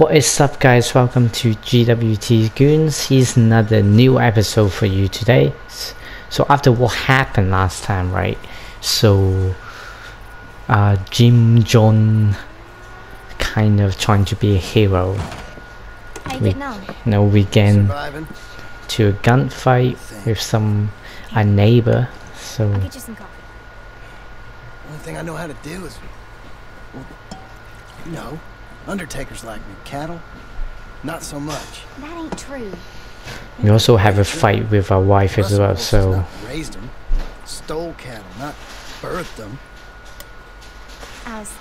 What is up guys, welcome to GWT Goons. Here's another new episode for you today. So after what happened last time, right? So uh, Jim John kind of trying to be a hero. How you We, getting on? you know, we get Surviving. to a gunfight with some a neighbor. So I'll get you some coffee. Only thing I know how to do is, well, you know, undertakers like me. Cattle, not so much. That ain't true. we also have a fight with our wife as well. So raised them, stole cattle, not birthed them. I was,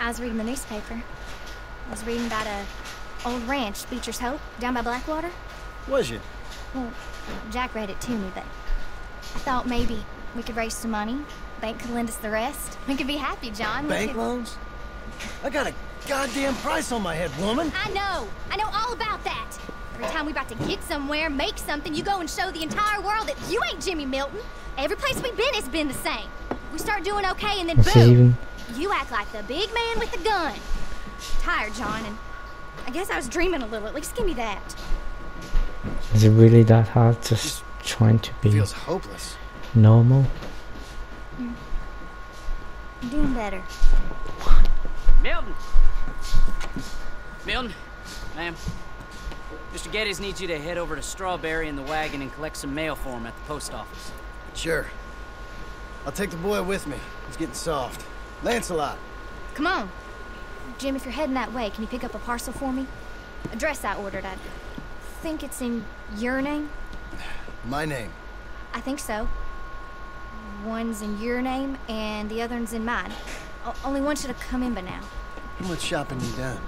I was reading the newspaper. I was reading about a old ranch, Beecher's Hope, down by Blackwater. Was you? Well, Jack read it to me, but I thought maybe we could raise some money. Bank could lend us the rest. We could be happy, John. We Bank could- loans? I got a goddamn price on my head, woman. I know. I know all about that. Every time we about to get somewhere, make something, you go and show the entire world that you ain't Jimmy Milton. Every place we've been has been the same. We start doing okay, and then this is boom, even you act like the big man with the gun. Tired, John, and I guess I was dreaming a little. At least give me that. is it really that hard? Just trying to be Feels hopeless. normal. Mm. I'm doing better. Milton! Milton? Ma'am? Mr. Geddes needs you to head over to Strawberry in the wagon and collect some mail for him at the post office. Sure. I'll take the boy with me. He's getting soft. Lancelot. Come on. Jim, if you're heading that way, can you pick up a parcel for me? A dress I ordered. I think it's in your name. My name. I think so. One's in your name, and the other one's in mine. O- only want you to come in by now. How much shopping you done?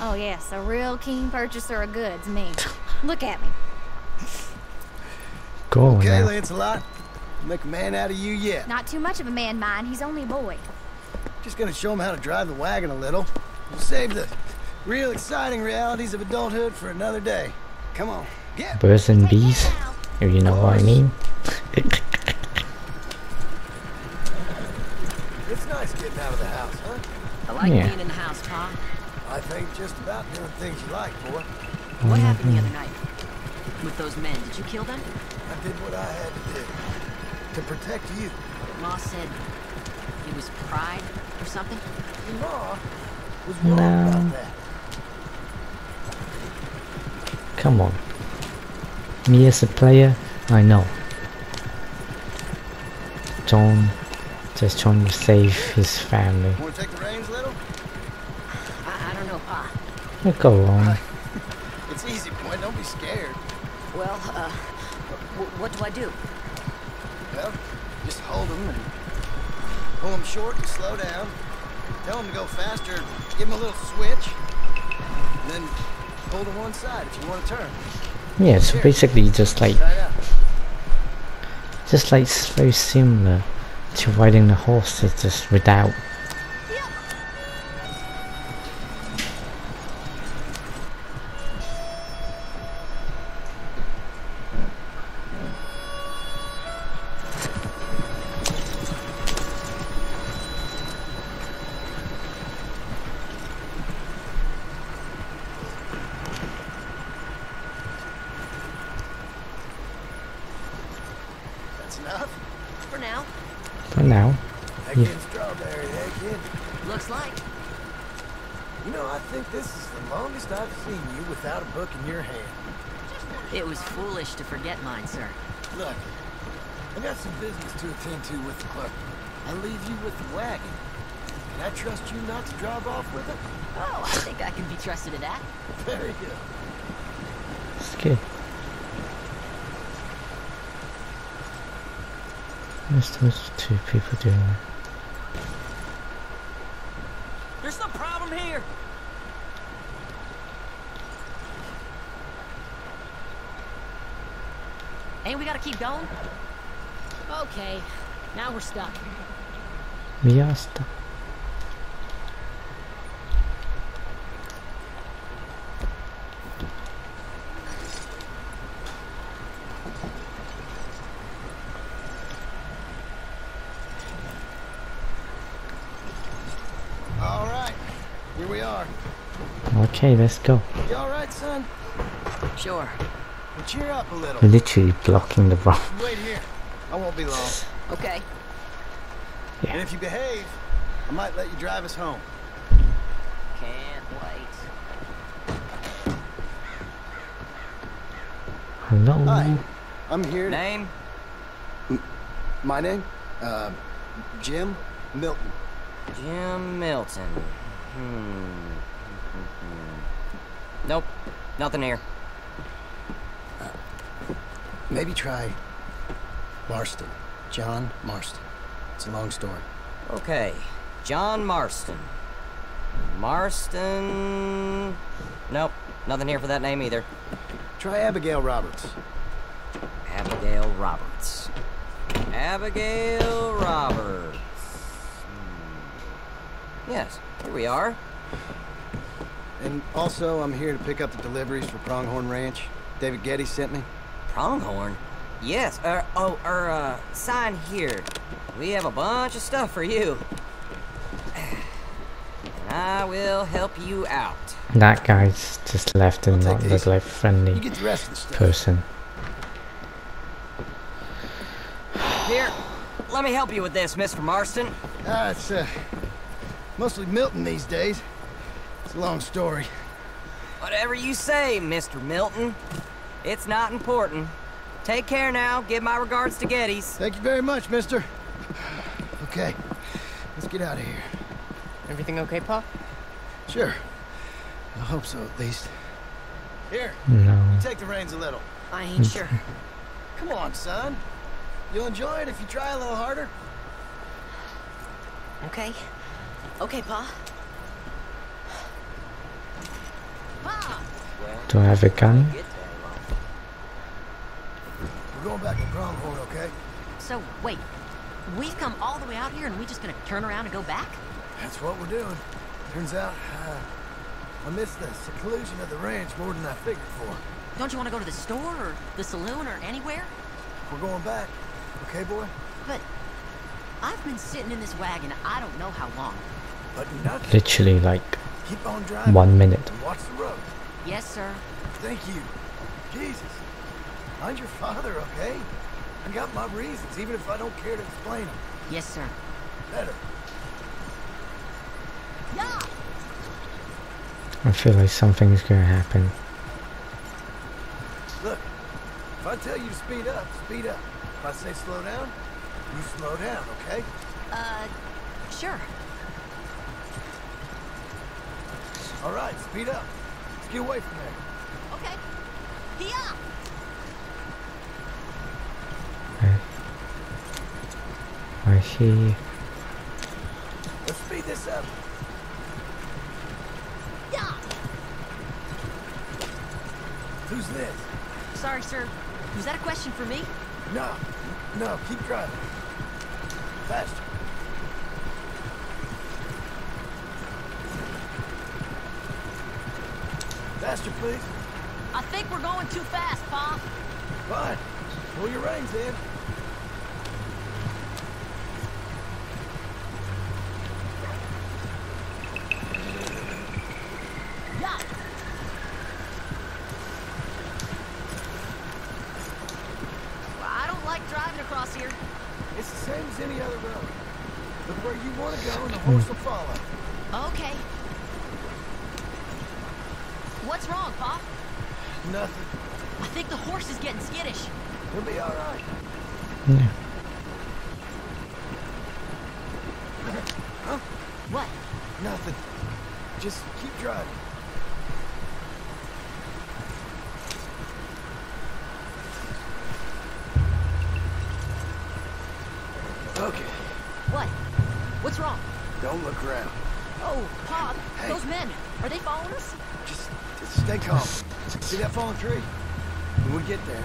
Oh yes, a real keen purchaser of goods, me. Look at me. Go on Okay, now. Lancelot. Make a man out of you yet. Not too much of a man, mind. He's only a boy. Just gonna show him how to drive the wagon a little. We'll save the real exciting realities of adulthood for another day. Come on, get. Birds and bees, if you know what I mean. It's nice getting out of the house, huh? I like Yeah. being in the house, Pa. I think just about doing things you like, boy. What happened the other night? With those men, did you kill them? I did what I had to do to protect you. Ma said it was pride or something. Your ma was wrong No. about that. Come on. Me as a player, I know. John just trying to save his family. Want to take the reins, little? I, I don't know, Pa. Oh, go on. It's easy, boy. Don't be scared. Well, uh, what do I do? Well, just hold them and pull them short and slow down. Tell them to go faster. Give them a little switch. And then pull to one side if you want to turn. Yeah, so basically just like Try it out. just like s- very similar to riding the horse, it's just without. That's enough. For now. For now, That Yeah. kid's strawberry, that kid. Looks like. You know, I think this is the longest I've seen you without a book in your hand. It was foolish to forget mine, sir. Look, I got some business to attend to with the clerk. I'll leave you with the wagon. Can I trust you not to drive off with it? Oh, I think I can be trusted to that. Very good. it's good. What's those two people doing? There's no problem here! Ain't we gotta keep going? Okay, now we're stuck. We are stuck. All right, here we we are. Okay, let's go. You all right, son? Sure. Well, cheer up a little. Literally blocking the road. Wait here. I won't be long. Okay. Yeah. And if you behave, I might let you drive us home. Can't wait. Hello. Hi. I'm here. Name? My name? Uh, Jim Milton. Jim Milton. Hmm. Nope. Nothing here. Maybe try Marston. John Marston. It's a long story. Okay. John Marston. Marston. Nope. Nothing here for that name either. Try Abigail Roberts. Abigail Roberts. Abigail Roberts. Hmm. Yes, here we are. And also, I'm here to pick up the deliveries for Pronghorn Ranch. David Getty sent me. Pronghorn? Yes, er, oh, er, uh, sign here. We have a bunch of stuff for you. And I will help you out. That guy's just left and I'll not take look like You friendly get the rest of the stuff. person. Here, let me help you with this, Mr. Marston. Ah, it's uh, mostly Milton these days. It's a long story. Whatever you say, Mr. Milton. It's not important. Take care now. Give my regards to Geddes. Thank you very much, mister. Okay, let's get out of here. Everything okay, Pa? Sure. I hope so, at least. Here, No. take the reins a little. I ain't sure. Come on, son. You'll enjoy it if you try a little harder. Okay. Okay, Pa. Pa! Do I have a gun? We're going back to Pronghorn, okay? So, wait. We've come all the way out here and we just gonna turn around and go back? That's what we're doing. Turns out, uh, I missed the seclusion of the ranch more than I figured for. Don't you want to go to the store or the saloon or anywhere? We're going back, okay, boy? But I've been sitting in this wagon I don't know how long. But nothing. Literally like Keep on driving. one minute. And watch the road. Yes, sir. Thank you. Jesus. Mind your father, okay? I got my reasons, even if I don't care to explain them. Yes, sir. Better. Yeah! I feel like something's gonna happen. Look, if I tell you to speed up, speed up. If I say slow down, you slow down, okay? Uh, sure. All right, speed up. Let's get away from there. Okay. Yeah! I see. Let's speed this up. Yeah! Who's this? Sorry, sir. Was that a question for me? No, no, keep driving. Faster. Faster, please. I think we're going too fast, Pa. Fine. Pull your reins in. Yeah! I don't like driving across here. It's the same as any other road. Look where you want to go and the horse will follow. Okay. What's wrong, Pa? Nothing. I think the horse is getting skittish. He'll be all right. Yeah. What? Nothing. Just keep driving. Okay, What? What's wrong? Don't look around. Oh, Pa, Hey. those men, are they following us? Just, just stay calm. See that fallen tree? When we get there,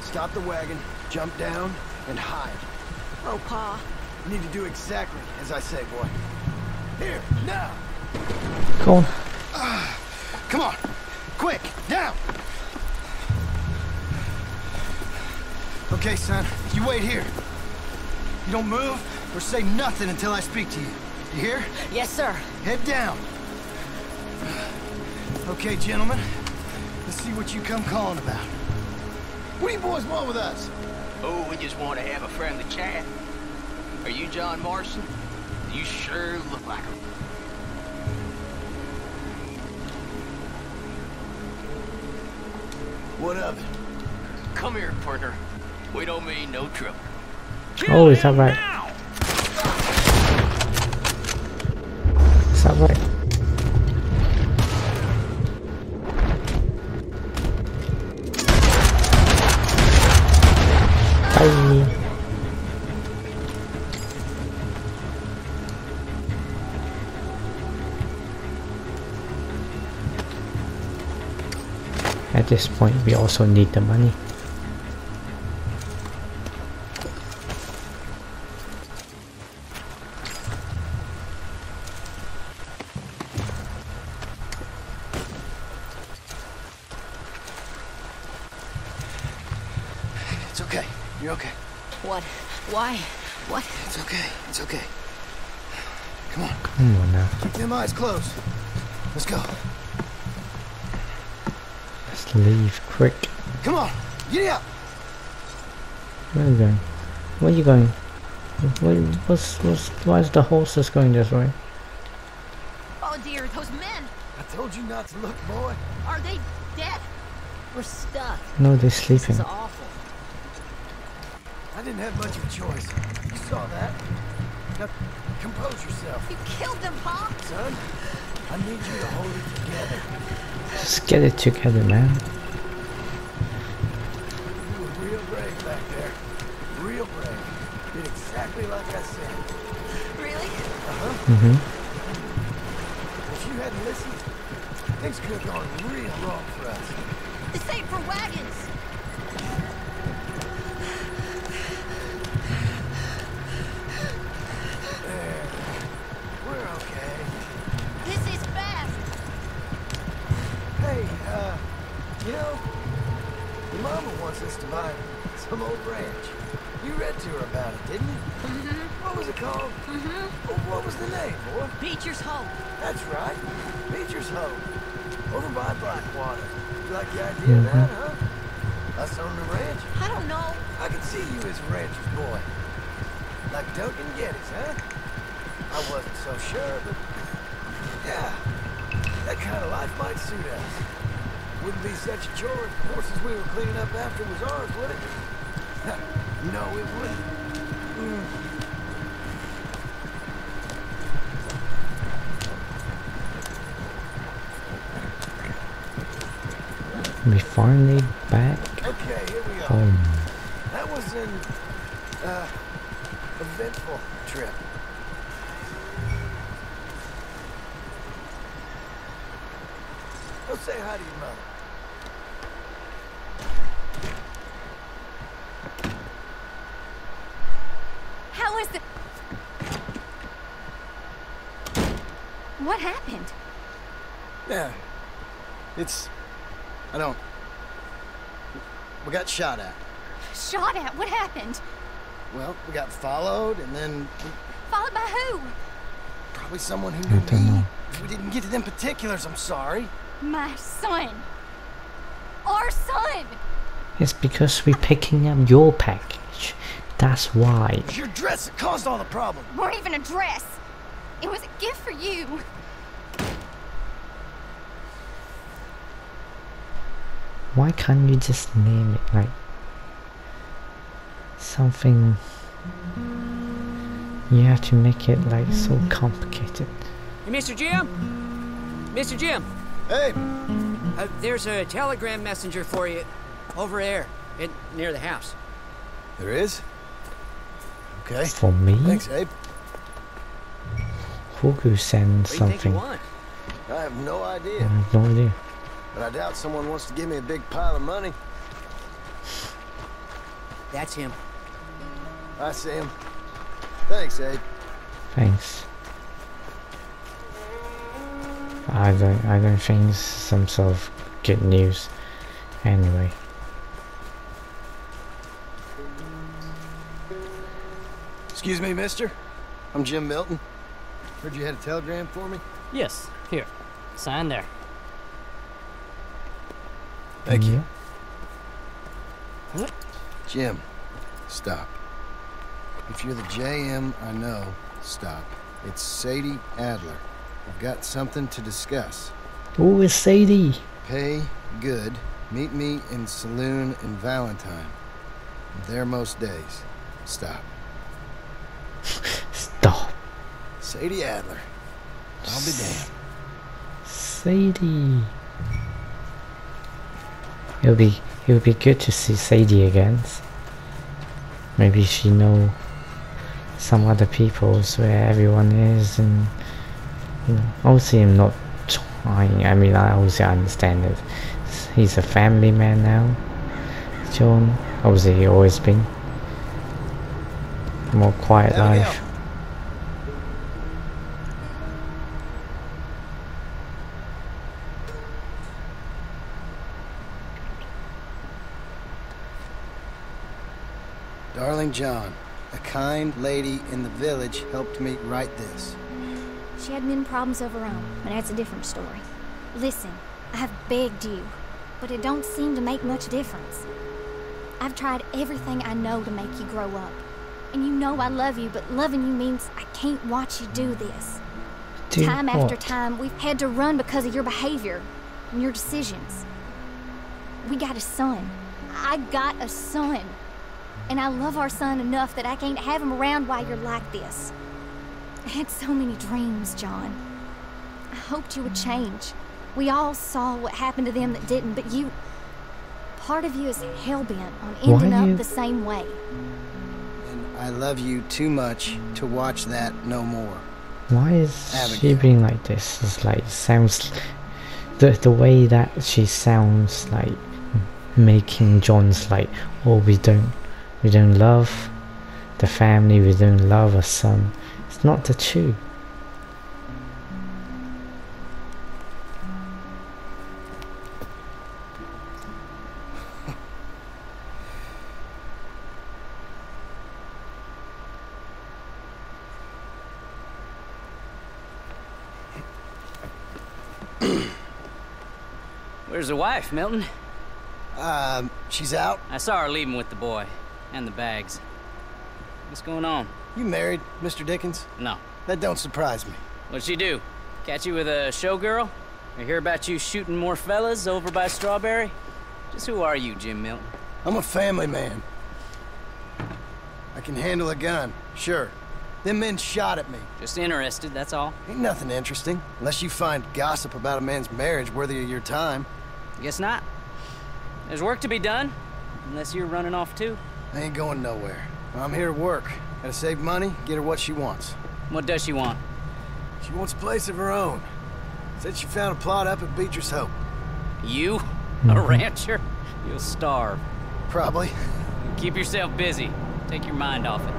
stop the wagon, jump down, and hide. Oh, Pa. You need to do exactly as I say, boy. Here, now! Go on. Ah, come on! Quick, down! Okay, son, you wait here. You don't move or say nothing until I speak to you. You hear? Yes, sir. Head down. Okay, gentlemen. Let's see what you come calling about. What do you boys want with us? Oh, we just want to have a friendly chat. Are you John Marston? You sure look like him. What of it? Come here, partner. We don't mean no trouble. Oh, is that right? Is this point, we also need the money. It's okay. You're okay. What? Why? What? It's okay. It's okay. Come on. Come on now. Keep them eyes closed. Leave quick. Come on. get up. Where are you going? Where are you going? Where, what's, what's, why is the horses going this way? Oh dear, those men! I told you not to look, boy. Are they dead? We're stuck. No, they're This sleeping. is awful. I didn't have much of a choice. You saw that. Now, compose yourself, You killed them, Pop. son. I need you to hold it together. Just get it together, man. Brave back there. Real brave. Did exactly like I said. Really? Uh-huh. Mm-hmm. If you hadn't listened, things could have gone real wrong for us. This ain't for wagons. There. We're okay. This is fast. Hey, uh, you know, your mama wants us to buy some old ranch. You read to her about it, didn't you? Mm-hmm. What was it called? Mm-hmm. What was the name, boy? Beecher's Hope. That's right. Beecher's Hope. Over by Blackwater. You like the idea of that, huh? Us on the ranch? I don't know. I can see you as a rancher's boy. Like Duncan Geddes, huh? I wasn't so sure, but yeah, that kind of life might suit us. Wouldn't be such a chore if the horses we were cleaning up after was ours, would it? No, it wouldn't. Mm. We finally back Okay, here we are. home. That was an uh, eventful trip. Go say hi to your mother. How is the... What happened? Yeah. It's. I don't. We got shot at. Shot at? What happened? Well, we got followed, and then Followed by who? probably someone who knew me. If we didn't get to them particulars, I'm sorry. My son. Our son. It's because we're picking up your package. That's why. Your dress that caused all the problem. Weren't even a dress. It was a gift for you. Why can't you just name it like something? You have to make it like so complicated. Hey, Mr. Jim? Mr. Jim, Hey, uh, there's a telegram messenger for you over there in, near the house. there is. Okay. For me, Thanks, Abe. who could send What do you think you something? I have no idea. I have no idea. But I doubt someone wants to give me a big pile of money. That's him. I see him. Thanks, Abe. Thanks. I don't. I don't think it's some sort of good news. Anyway, Excuse me, mister. I'm Jim Milton. Heard you had a telegram for me. Yes, here. Sign there. Thank you. Yeah. Jim, stop. If you're the JM I know, stop. It's Sadie Adler. I've got something to discuss. Who is Sadie? Pay good. Meet me in saloon in Valentine. I'm there most days. Stop. Stop. Sadie Adler. I'll be damned. Sadie. It'll be it'll be good to see Sadie again. Maybe she know some other peoples where everyone is and you know obviously I'm not trying I mean I obviously understand it. He's a family man now. John. Obviously he always been. More quiet life. Darling John, a kind lady in the village helped me write this. She had men problems of her own, but that's a different story. Listen, I've begged you, but it don't seem to make much difference. I've tried everything I know to make you grow up. And you know I love you, but loving you means I can't watch you do this. Do time after time, we've had to run because of your behavior and your decisions. We got a son. I got a son. And I love our son enough that I can't have him around while you're like this. I had so many dreams, John. I hoped you would change. We all saw what happened to them that didn't, but you. Part of you is hell bent on ending up the same way. And I love you too much to watch that no more. Why is she being like this? It's like sounds the the way that she sounds like making John's like oh we don't we don't love the family we don't love a son. It's not the truth. Where's the wife, Milton? Um, she's out. I saw her leaving with the boy. And the bags. What's going on? You married, Mr. Dickens? No. That don't surprise me. What'd she do? Catch you with a showgirl? I hear about you shooting more fellas over by Strawberry? Just who are you, Jim Milton? I'm a family man. I can handle a gun, sure. Them men shot at me. Just interested, that's all. Ain't nothing interesting, unless you find gossip about a man's marriage worthy of your time. Guess not. There's work to be done. Unless you're running off too. I ain't going nowhere. I'm here to work. Gotta save money, get her what she wants. What does she want? She wants a place of her own. Said she found a plot up at Beecher's Hope. You? A mm-hmm. rancher? You'll starve. Probably. Keep yourself busy. Take your mind off it.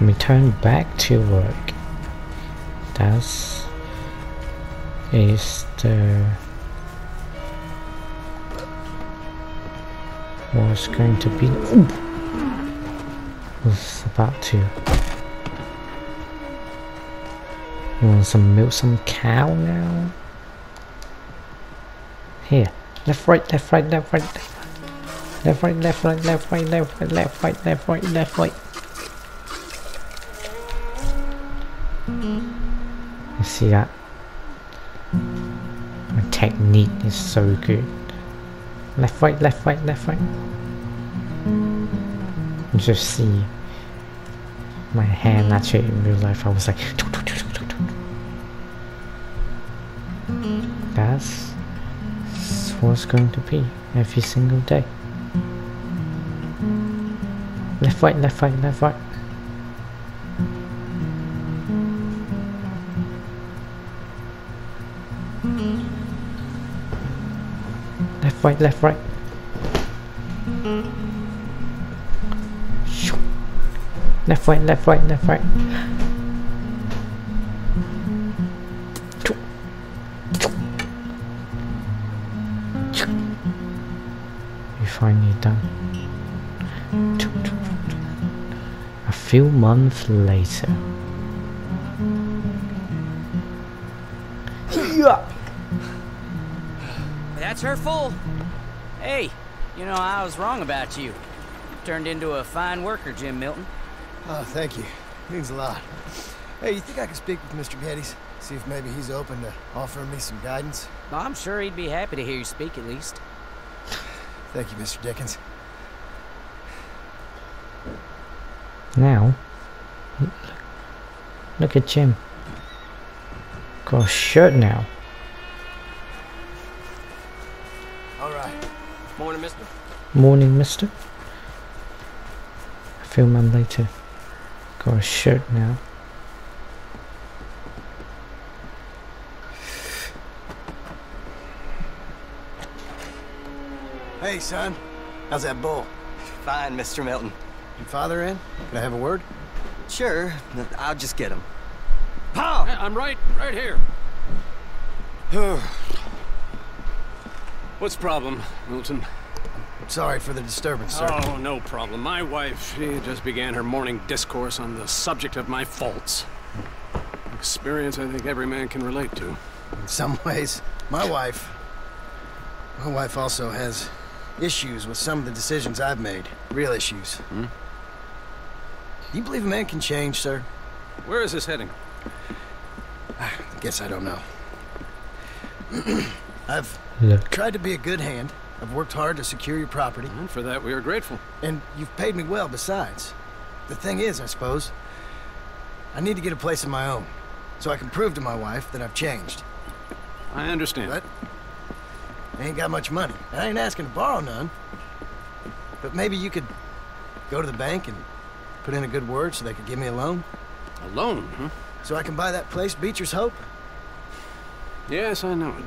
We turn back to work. Das ist the was going to be Ooh! was about to you want some milk some cow now here left right left right left right left right left right left right left right left right left right left right You see that? My technique is so good. Left, right, left, right, left, right. You just see my hand hmm. actually in real life. I was like, that's what's going to be every single day. Left, right, left, right, left, right. Right, left, right. Left, right, left, right, left, right. You finally done. A few months later. Yeah. That's her full. Hey, you know, I was wrong about you. Turned into a fine worker, Jim Milton. Oh, thank you. Means a lot. Hey, you think I could speak with Mr. Geddes? See if maybe he's open to offering me some guidance? Well, I'm sure he'd be happy to hear you speak at least. Thank you, Mr. Dickens. Now, look at Jim. Got a shirt now. All right. Morning, mister. Morning, mister. A few months later. Got a shirt now. Hey, son. How's that bull? Fine, Mr. Milton. Your father in? Can I have a word? Sure, I'll just get him. I'm right, right here. What's the problem, Milton? Sorry for the disturbance, sir. Oh, no problem. My wife, she just began her morning discourse on the subject of my faults. Experience I think every man can relate to. In some ways, my wife... My wife also has issues with some of the decisions I've made. Real issues. Hmm? Do you believe a man can change, sir? Where is this heading? I guess I don't know. I've Look. tried to be a good hand. I've worked hard to secure your property. And for that, we are grateful. And you've paid me well besides. The thing is, I suppose, I need to get a place of my own. So I can prove to my wife that I've changed. I understand. But I ain't got much money. And I ain't asking to borrow none. But maybe you could go to the bank and put in a good word so they could give me a loan. A loan, huh? So I can buy that place, Beecher's Hope. Yes, I know it.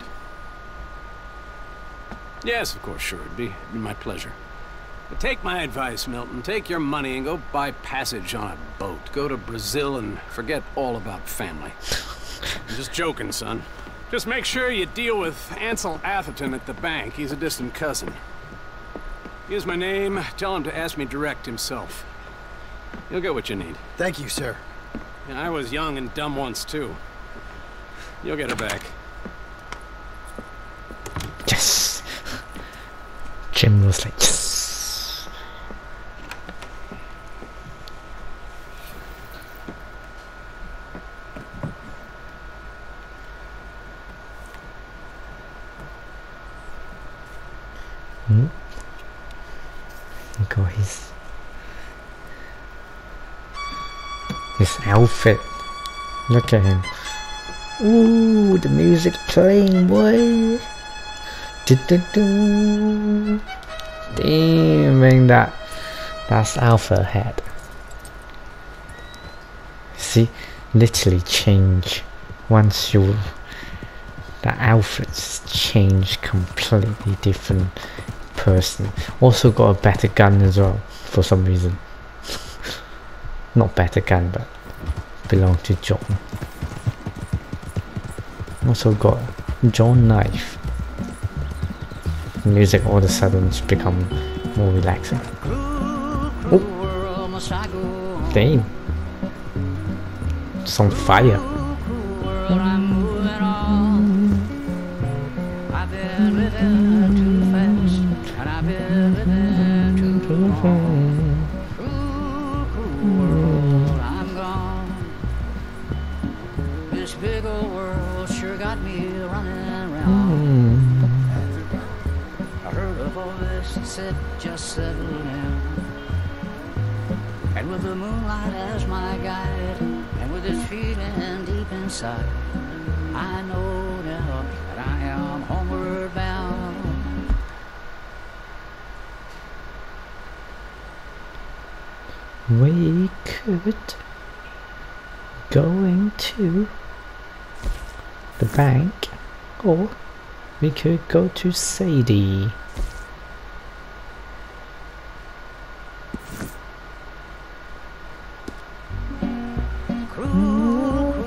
Yes, of course, sure. It'd be, it'd be my pleasure. But take my advice, Milton. Take your money and go buy passage on a boat. Go to Brazil and forget all about family. I'm just joking, son. Just make sure you deal with Ansel Atherton at the bank. He's a distant cousin. Here's my name. Tell him to ask me direct himself. You'll get what you need. Thank you, sir. And I was young and dumb once, too. You'll get it back. Yes. Jim was like, yes. Hmm? Look at his his outfit. Look at him. Ooh, the music playing, boy. Damn, that that's Alpha head. See, literally change once you the outfits change completely different person. Also got a better gun as well for some reason. Not better gun, but belong to John. Also got John knife music all of a sudden it's become more relaxing. Oh. Damn. It's on fire. This said, just settle down. And with the moonlight as my guide, and with this feeling deep inside, I know now that I am homeward bound. We could going to the bank or we could go to Sadie.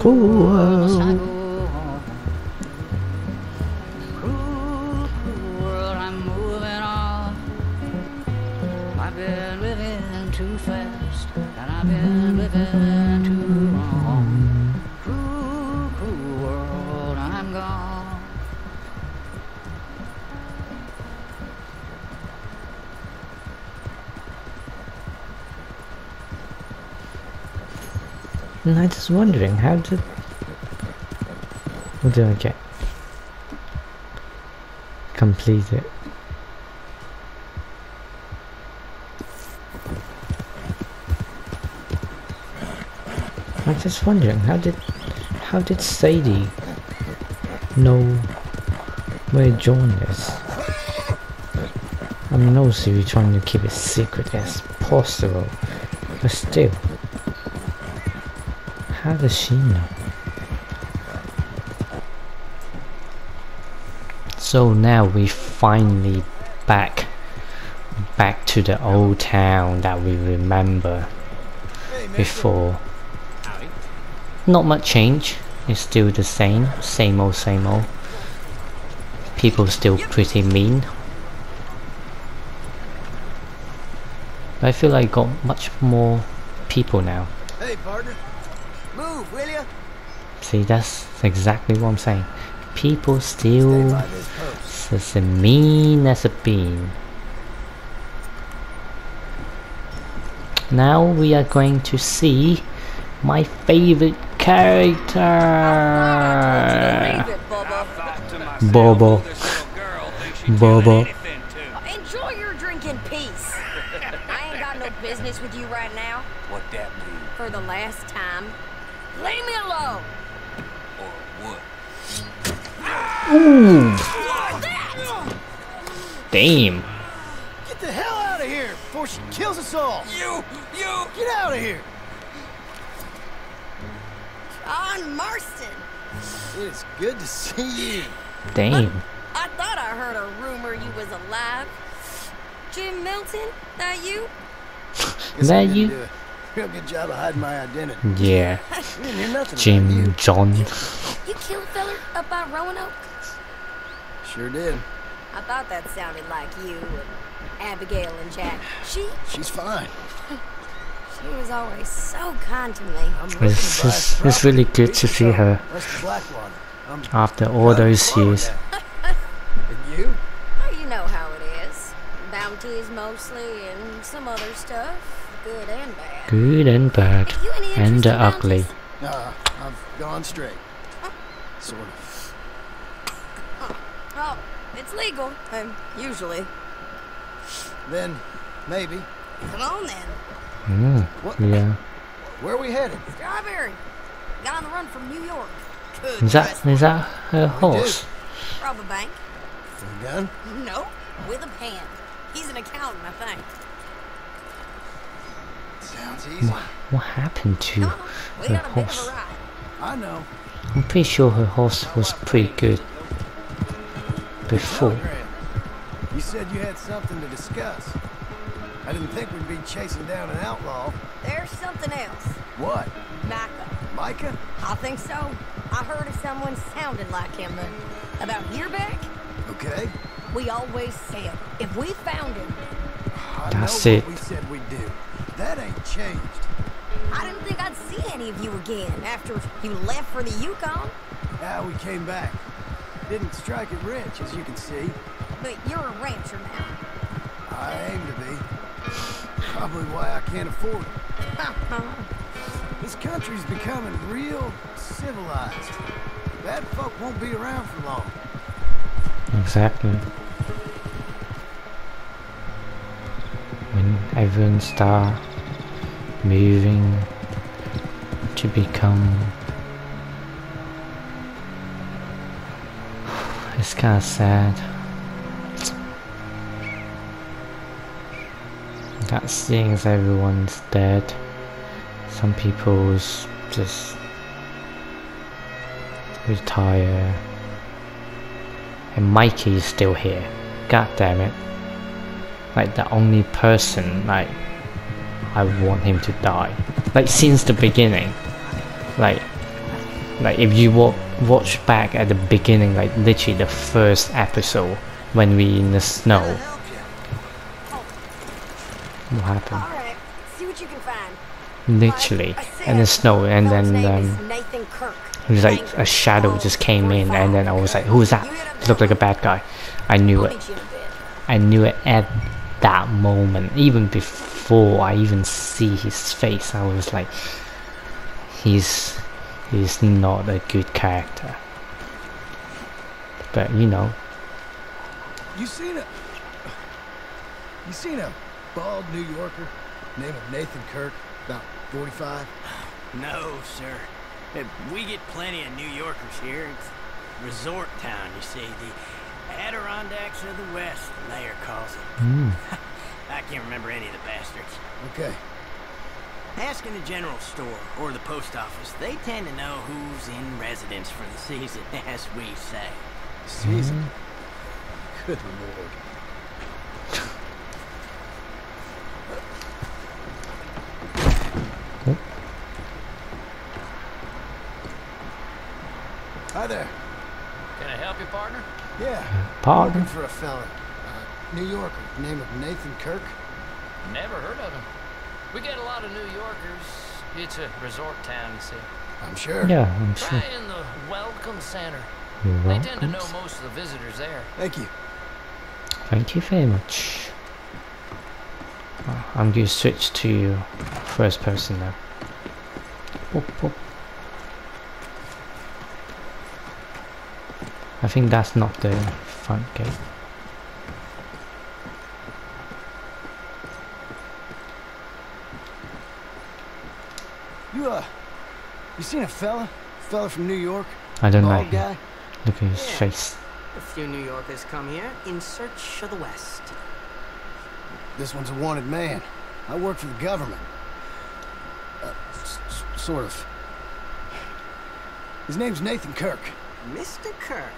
Cruel. I've been living too fast, and I've been living And I'm just wondering, how did... What did I get? Complete it. I'm just wondering, how did... How did Sadie know where John is? I mean, obviously we're trying to keep it secret as possible, but still. How does she know? So now we finally back back to the old town that we remember before. Not much change. It's still the same, same old, same old. People still pretty mean. I feel like I got much more people now. Hey, partner. Move, will ya? See, that's exactly what I'm saying. People still By this as mean as a bean. Now we are going to see my favorite character. Bobo. Bobo. Enjoy your drink in peace. I ain't got no business with you right now. What that mean? For the last time. Leave me alone. Or what? Damn. Get the hell out of here before she kills us all. You, you. Get out of here. John Marston. It's good to see you. Damn. I thought I heard a rumor you was alive. Jim Milton, that you? Guess That I didn't you? Do a real good job of hiding my identity. Yeah. We nothing Jim you. John. You killed feller up by Roanoke? Sure did. I thought that sounded like you and Abigail and Jack. She She's fine. she was always so kind to me. It's, to buy it's, really good to see her West of Blackwater. I'm after all those years. And you? Oh, you know how it is. Bounties mostly and some other stuff, good and bad. Good and bad. And interest ugly. bounties? Nah, I've gone straight. Sort of. Oh, it's legal. I'm usually. Then, maybe. Come on then. Mm, What? yeah. Where are we headed? Strawberry. Got on the run from New York. Good Is that dress. that her horse? Rob a bank. For a gun? No, with a pen. He's an accountant, I think. Sounds easy. What, what happened to on, her got a bit of horse? I know. I'm pretty sure her horse was pretty good before. You said you had something to discuss. I didn't think we'd be chasing down an outlaw. There's something else. What? Micah. Micah? I think so. I heard of someone sounding like him. Uh, about here back, Okay. we always said if we found him, I That's know it. what we said we'd do. That ain't changed. I didn't think I'd see any of you again after you left for the Yukon. Yeah, we came back. Didn't strike it rich, as you can see. But you're a rancher now. I aim to be. Probably why I can't afford it. This country's becoming real civilized. Bad folk won't be around for long. Exactly. When everyone start moving to become it's kinda sad. That seeing as everyone's dead. Some people's just retire. And Micah's still here. God damn it. Like the only person like I want him to die. Like since the beginning. Like like if you wa- watch back at the beginning, like literally the first episode when we in the snow. What happened? Right, see what you can find. Literally I in the snow and then um it was like a shadow just came in and then I was like, who is that? He looked like a bad guy. I knew it. meet you in a bit. I knew it at that moment. Even before I even see his face, I was like, he's he's not a good character. But you know, You seen a... You seen a bald New Yorker name of Nathan Kirk, about 45? No, sir. We get plenty of New Yorkers here. It's resort town, you see. The Adirondacks of the West, the mayor calls it. mm, I can't remember any of the bastards. Okay. Ask in the general store or the post office. They tend to know who's in residence for the season, as we say. Season. Good lord. Hi there. Can I help you, partner? Yeah. pardon. Looking for a fella. Uh, New Yorker, name of Nathan Kirk. Never heard of him. We get a lot of New Yorkers. It's a resort town, you see. I'm sure. Yeah, I'm sure. Try sure. in the Welcome Center. You're They tend to know most of the visitors there. Thank you. Thank you very much. Uh, I'm going to switch to first person now. Whoop, whoop. I think that's not the front gate. You, uh, you seen a fella? Fella from New York? I don't Bald like him. guy? Look at his Yeah. face. A few New Yorkers come here in search of the West. This one's a wanted man. I work for the government. Uh, s- s- sort of. His name's Nathan Kirk. Mr. Kirk.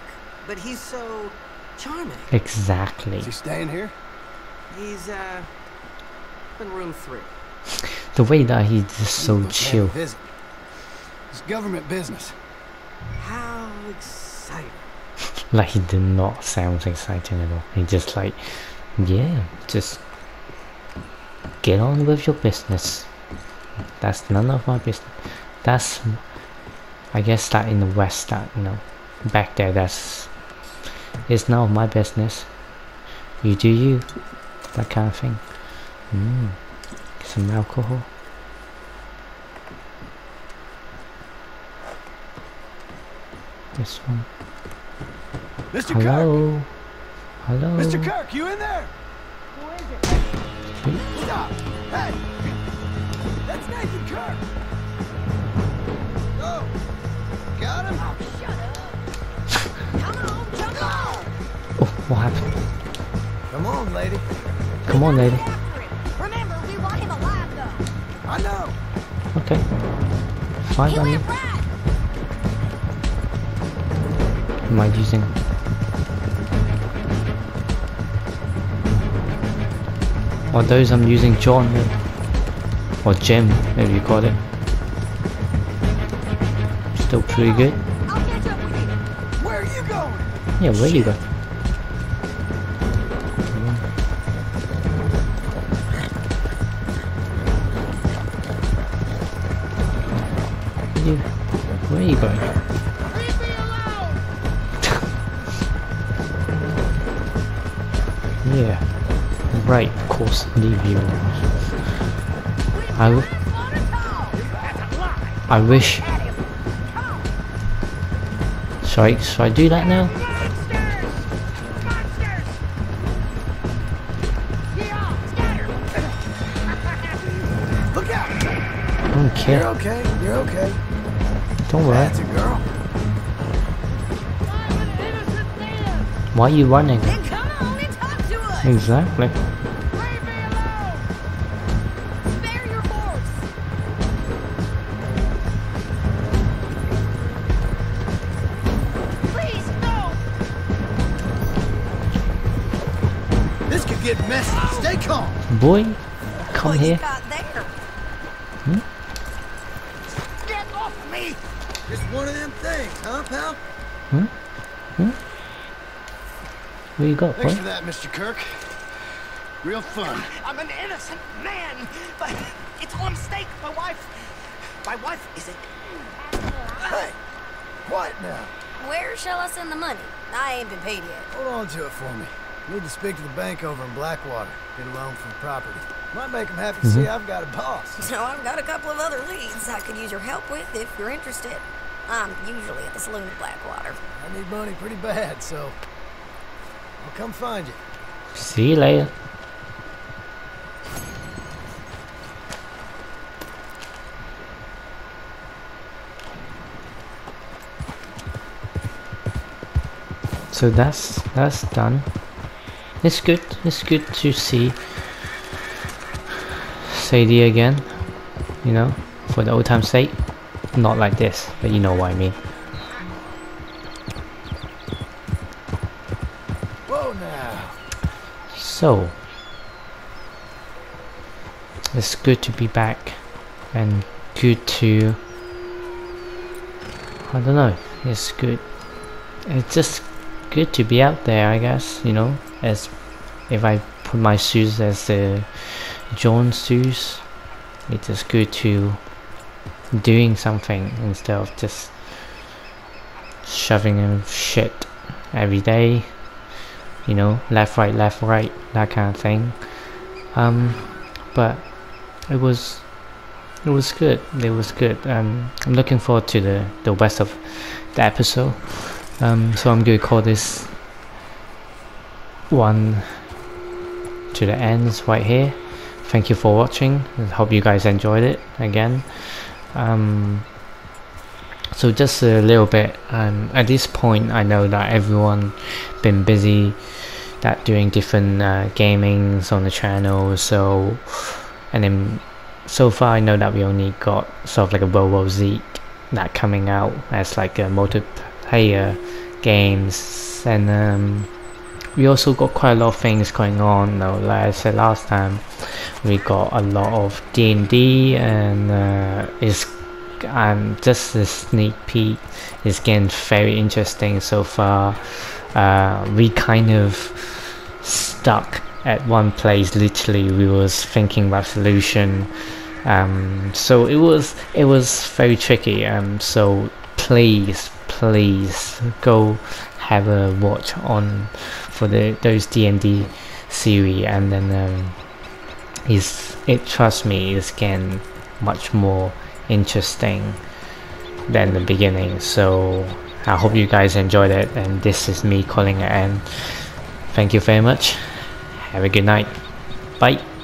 But he's so charming. Exactly. Is he staying here? He's, uh, in room three. The way that he's just so He's looking to have a chill. Visit. It's government business. How exciting. Like he did not sound exciting at all. He just like, yeah, just get on with your business. That's none of my business. That's, I guess that in the West, that you know, back there, that's it's none of my business. You do you, that kind of thing. Mm. Some alcohol. This one. Mr. Kirk! Hello. Hello. Mr. Kirk, you in there? Wait, Stop! Hey! That's Nathan Kirk! Oh! Got him? What happened? Come on, lady. Come on, lady. Remember, we want him alive, though. I know. Okay. Fine He by me. went right. Am I using? Or those I'm using John with. Or Jim, maybe you call it. Still pretty good. I'll catch up with you. Where are you going? Yeah, where you go? Of course, leave you alone. I, I wish. Should I, should I do that now? Look out! I don't You're care. okay. You're okay. Don't worry. That's a girl. Why are you running? Then come on and talk to us. Exactly. Boy, come what here. got there? Hmm? Get off me! Just one of them things, huh, pal? Hmm? Hmm? What you got, Thanks boy? for that, Mr. Kirk. Real fun. I'm an innocent man, but it's all a mistake. My wife, my wife is a Hey! Quiet now. Where shall I send the money? I ain't been paid yet. Hold on to it for me. Need to speak to the bank over in Blackwater. Get a loan for the property. Might make them happy to mm-hmm. see I've got a boss. So I've got a couple of other leads I could use your help with if you're interested. I'm usually at the saloon in Blackwater. I need money pretty bad, so I'll come find you. See you later. So that's that's done. It's good. It's good to see Sadie again. You know, for the old time's sake. Not like this, but you know what I mean. Whoa now. So, it's good to be back and good to. I don't know, it's good. It's just good to be out there, I guess, you know, as if I put my shoes as the John shoes, it's good to doing something instead of just shoving in shit every day you know left right left right that kind of thing. Um but it was it was good it was good. Um i'm looking forward to the the rest of the episode. Um so i'm gonna call this one to the ends right here. Thank you for watching. Hope you guys enjoyed it again. Um, so just a little bit um, at this point I know that everyone been busy that doing different uh, gamings on the channel. So and then so far I know that we only got sort of like a World War Z that coming out as like a multiplayer games and um, we also got quite a lot of things going on though. Like I said last time we got a lot of D&D and uh, it's just a sneak peek is getting very interesting so far. Uh, we kind of stuck at one place literally. We was thinking about solution. Um, so it was it was very tricky. Um, so please please go have a watch on for the those D&D series and then um, is it trust me is getting much more interesting than the beginning. So I hope you guys enjoyed it and this is me calling it and thank you very much. Have a good night. Bye